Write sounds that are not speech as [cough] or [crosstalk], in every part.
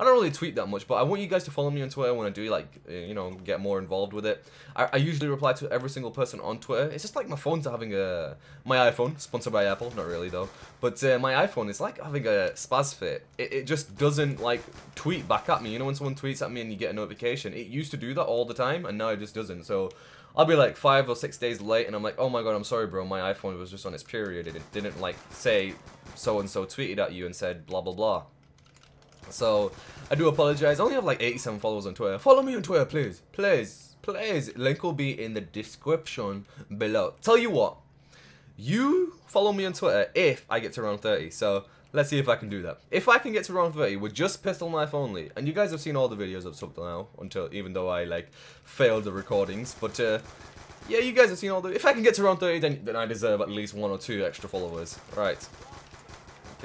I don't really tweet that much, but I want you guys to follow me on Twitter when I do like uh, you know get more involved with it. I, I usually reply to every single person on Twitter. It's just like my phone's having a my iPhone, sponsored by Apple, not really though, but uh, my iPhone is like having a spaz fit. It, it just doesn't like tweet back at me. You know when someone tweets at me and you get a notification, it used to do that all the time, and now it just doesn't. So I'll be like five or six days late, and I'm like, oh my god, I'm sorry, bro. My iPhone was just on its period. And it didn't like say so and so tweeted at you and said blah blah blah. So I do apologize. I only have like 87 followers on Twitter. Follow me on Twitter, please, please, please. Link will be in the description below. Tell you what, you follow me on Twitter if I get to around 30. So Let's see if I can do that. If I can get to round 30 with just pistol knife only, and you guys have seen all the videos up till now, until even though I like failed the recordings, but uh, yeah, you guys have seen all the. If I can get to round 30, then then I deserve at least one or two extra followers. Right.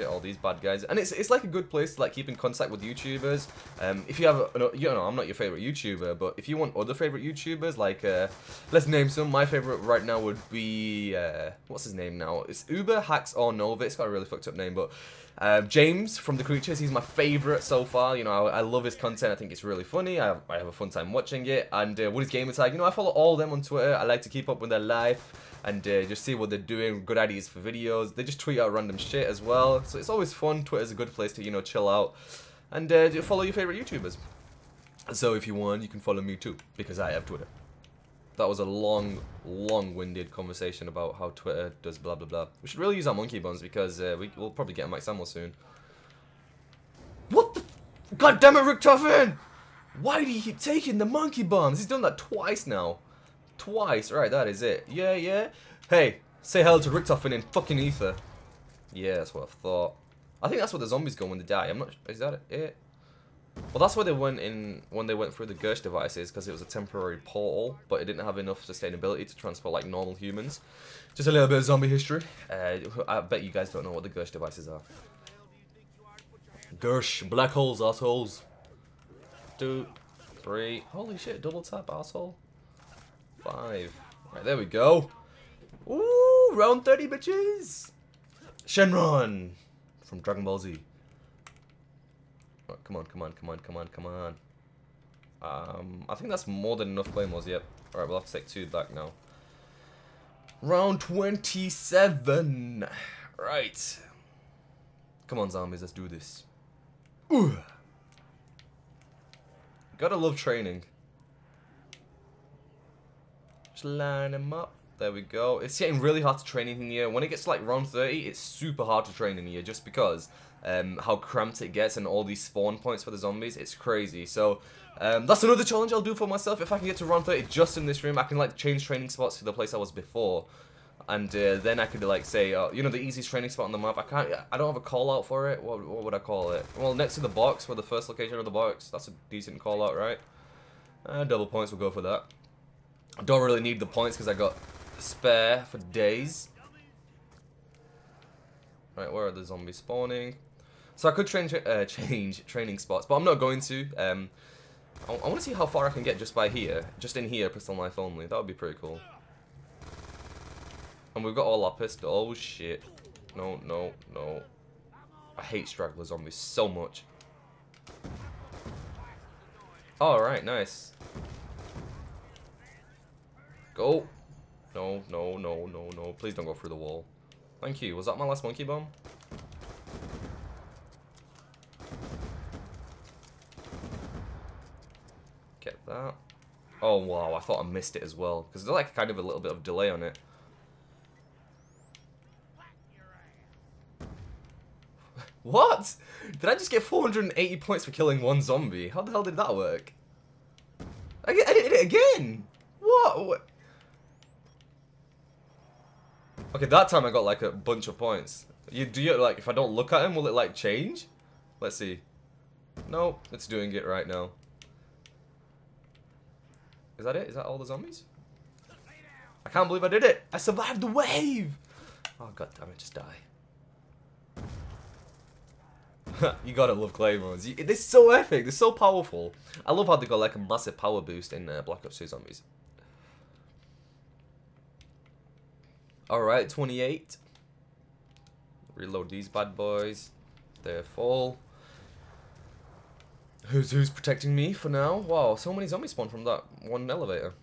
All these bad guys, and it's it's like a good place to like keep in contact with YouTubers. Um, if you have, a, you know, I'm not your favorite YouTuber, but if you want other favorite YouTubers, like uh, let's name some. My favorite right now would be uh, what's his name now? It's UberHaxorNova. It's got a really fucked up name, but uh, James from The Creatures, he's my favourite so far. You know, I, I, love his content. I think it's really funny. I have, I have a fun time watching it. And uh, Woody's Gamer Tag, you know, I follow all them on Twitter. I like to keep up with their life and uh, just see what they're doing, good ideas for videos. They just tweet out random shit as well. So it's always fun. Twitter's a good place to, you know, chill out and uh, follow your favourite YouTubers. So if you want, you can follow me too, because I have Twitter that was a long, long-winded conversation about how Twitter does blah blah blah. We should really use our monkey bombs because uh, we, will probably get a Max Ammo soon. What the? God damn it, Richtofen! Why do you keep taking the monkey bombs? He's done that twice now. Twice. Right, that is it. Yeah, yeah. Hey, say hello to Richtofen in fucking ether. Yeah, that's what I thought. I think that's where the zombies go when they die. I'm not. Is that it? Well, that's why they went in when they went through the Gersh devices because it was a temporary portal, but it didn't have enough sustainability to transport like normal humans. Just a little bit of zombie history. Uh, I bet you guys don't know what the Gersh devices are. Gersh, black holes, assholes. Two, three. Holy shit, double tap, asshole. Five. Right, there we go. Ooh, round 30, bitches. Shenron from Dragon Ball Z. Come on, come on, come on, come on, come on. Um, I think that's more than enough claymores, yep. Alright, we'll have to take two back now. Round 27. Right. Come on, zombies, let's do this. Ooh. Gotta love training. Just line them up. There we go. It's getting really hard to train in here. When it gets to like round 30, it's super hard to train in here just because um, how cramped it gets and all these spawn points for the zombies. It's crazy. So um, that's another challenge I'll do for myself. If I can get to round 30 just in this room, I can like change training spots to the place I was before. And uh, then I could like say, uh, you know, the easiest training spot on the map. I can't, I don't have a call out for it. What, what would I call it? Well, next to the box, where the first location of the box. That's a decent call out, right? Uh, double points, we'll go for that. I don't really need the points because I got spare for days. Right, where are the zombies spawning? So I could train, uh, [laughs] change training spots, but I'm not going to. Um, I, I want to see how far I can get just by here. Just in here, pistol knife only. That would be pretty cool. And we've got all our pistol. Oh, shit. No, no, no. I hate straggler zombies so much. Alright, nice. Go. No, no, no, no, no. Please don't go through the wall. Thank you. Was that my last monkey bomb? Get that. Oh, wow. I thought I missed it as well. Because there's like kind of a little bit of delay on it. [laughs] what? Did I just get 480 points for killing one zombie? How the hell did that work? I, I did it again! What? what? Okay, that time I got like a bunch of points. You do you like if I don't look at him, will it like change? Let's see. No, it's doing it right now. Is that it? Is that all the zombies? I can't believe I did it! I survived the wave! Oh god damn it, just die. [laughs] you gotta love claymores. They're so epic, they're so powerful. I love how they got like a massive power boost in uh, Black Ops 2 Zombies. Alright, 28. Reload these bad boys. They're full. Who's who's protecting me for now? Wow, so many zombies spawned from that one elevator.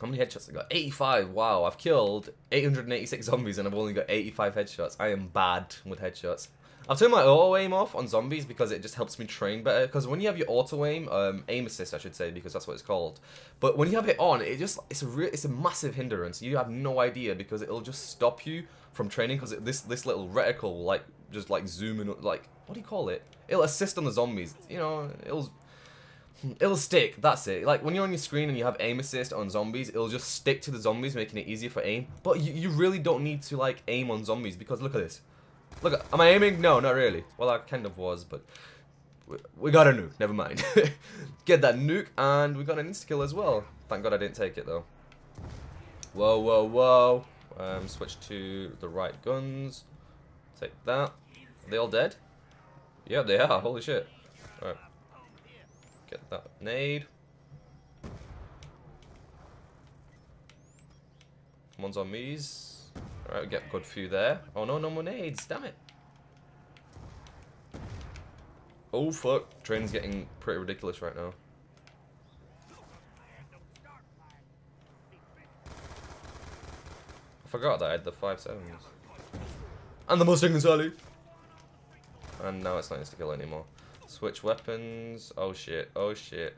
How many headshots I got? 85. Wow, I've killed 886 zombies and I've only got 85 headshots. I am bad with headshots. I've turned my auto aim off on zombies because it just helps me train better. Because when you have your auto aim, um, aim assist, I should say, because that's what it's called. But when you have it on, it just it's a real it's a massive hindrance. You have no idea because it'll just stop you from training because this this little reticle will like just like zoom in like what do you call it? It'll assist on the zombies. You know, it'll It'll stick, that's it. Like, when you're on your screen and you have aim assist on zombies, it'll just stick to the zombies, making it easier for aim. But you, you really don't need to, like, aim on zombies, because look at this. Look, am I aiming? No, not really. Well, I kind of was, but we, we got a nuke. Never mind. [laughs] Get that nuke, and we got an insta-kill as well. Thank God I didn't take it, though. Whoa, whoa, whoa. Um, switch to the right guns. Take that. Are they all dead? Yeah, they are. Holy shit. Alright. Get that nade. One's on me's. Alright, get a good few there. Oh no, no more nades, damn it. Oh fuck, train's getting pretty ridiculous right now. I forgot that I had the five sevens. And the Mustang and Sally. And now it's not insta kill anymore. Switch weapons. Oh shit. Oh shit.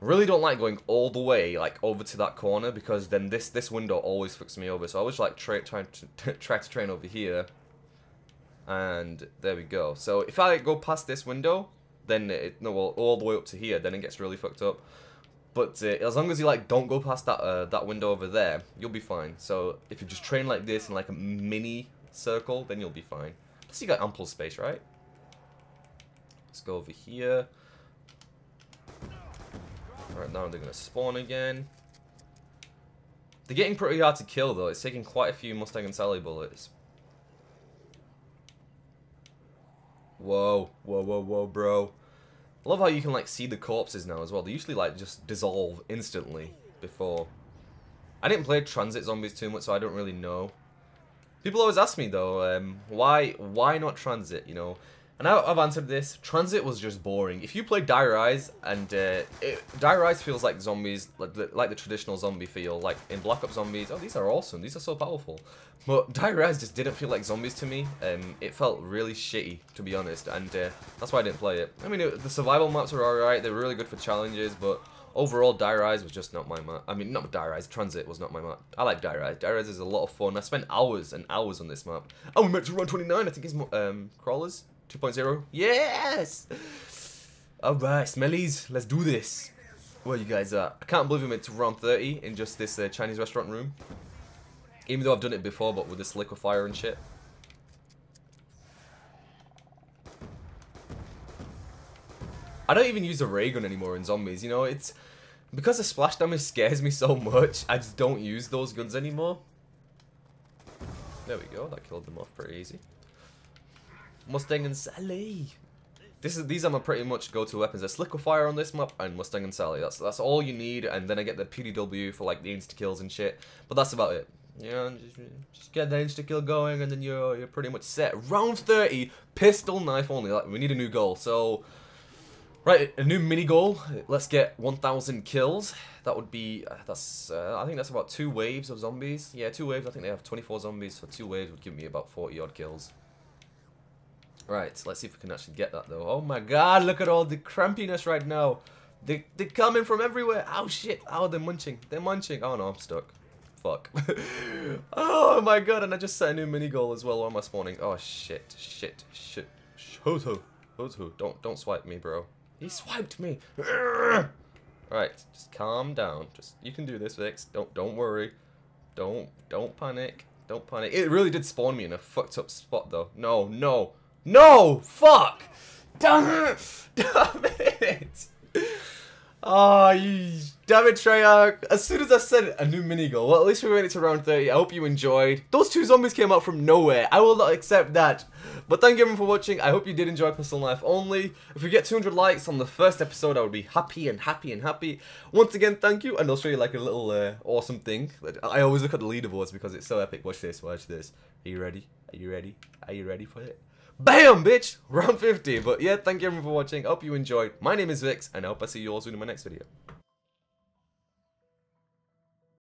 Really don't like going all the way like over to that corner because then this this window always fucks me over. So I always like try trying to [laughs] try to train over here. And there we go. So if I go past this window, then it no well all the way up to here, then it gets really fucked up. But uh, as long as you like don't go past that uh, that window over there, you'll be fine. So if you just train like this in like a mini circle, then you'll be fine. Plus you got ample space, right? Let's go over here. Alright, now they're going to spawn again. They're getting pretty hard to kill, though. It's taking quite a few Mustang and Sally bullets. Whoa, whoa, whoa, whoa, bro. I love how you can, like, see the corpses now as well. They usually, like, just dissolve instantly before. I didn't play Transit Zombies too much, so I don't really know. People always ask me, though, um, why, why not Transit, you know? And I've answered this. Transit was just boring. If you play Die Rise, and uh, it, Die Rise feels like zombies, like the, like the traditional zombie feel, like in Black Ops Zombies. Oh, these are awesome. These are so powerful. But [laughs] Die Rise just didn't feel like zombies to me. Um, it felt really shitty, to be honest, and uh, that's why I didn't play it. I mean, it, the survival maps are alright. They're really good for challenges, but overall, Die Rise was just not my map. I mean, not Die Rise. Transit was not my map. I like Die Rise. Die Rise is a lot of fun. I spent hours and hours on this map. Oh, we meant to run 29. I think it's um, crawlers. 2.0? Yes! Alright, smellies, let's do this. Where you guys at? I can't believe made to round 30 in just this uh, Chinese restaurant room. Even though I've done it before, but with this liquefier and shit. I don't even use a ray gun anymore in zombies, you know, it's... Because the splash damage scares me so much, I just don't use those guns anymore. There we go, that killed them off pretty easy. Mustang and Sally. This is these are my pretty much go-to weapons. There's Liquefier on this map and Mustang and Sally. That's that's all you need, and then I get the PDW for like the insta kills and shit. But that's about it. Know, just, just get the insta kill going, and then you're you're pretty much set. Round 30, pistol knife only. Like we need a new goal. So, right, a new mini goal. Let's get 1,000 kills. That would be uh, that's uh, I think that's about two waves of zombies. Yeah, two waves. I think they have 24 zombies, so two waves would give me about 40 odd kills. Right, let's see if we can actually get that though. Oh my god, look at all the crampiness right now. They, they're coming from everywhere. Oh shit. Oh, they're munching. They're munching. Oh no, I'm stuck. Fuck. [laughs] oh my god, and I just set a new mini goal as well. Why am I spawning? Oh shit, shit, shit. Hoto. Hoto. Don't, don't swipe me, bro. He swiped me. Alright, just calm down. Just you can do this, Vikz. Don't don't worry. Don't don't panic. Don't panic. It really did spawn me in a fucked up spot though. No, no. No! Fuck! Damn it! [laughs] Damn it! Oh, you... Damn it, Treyarch. As soon as I said a new mini goal, well, at least we made it to round 30. I hope you enjoyed. Those two zombies came out from nowhere. I will not accept that. But thank you everyone for watching. I hope you did enjoy Pistol Knife only. If we get 200 likes on the first episode, I would be happy and happy and happy. Once again, thank you. And I'll show you like a little uh, awesome thing. I always look at the leaderboards because it's so epic. Watch this, watch this. Are you ready? Are you ready? Are you ready for it? Bam, bitch! Round 50. But yeah, thank you everyone for watching. Hope you enjoyed. My name is Vikz, and I hope I see you all soon in my next video.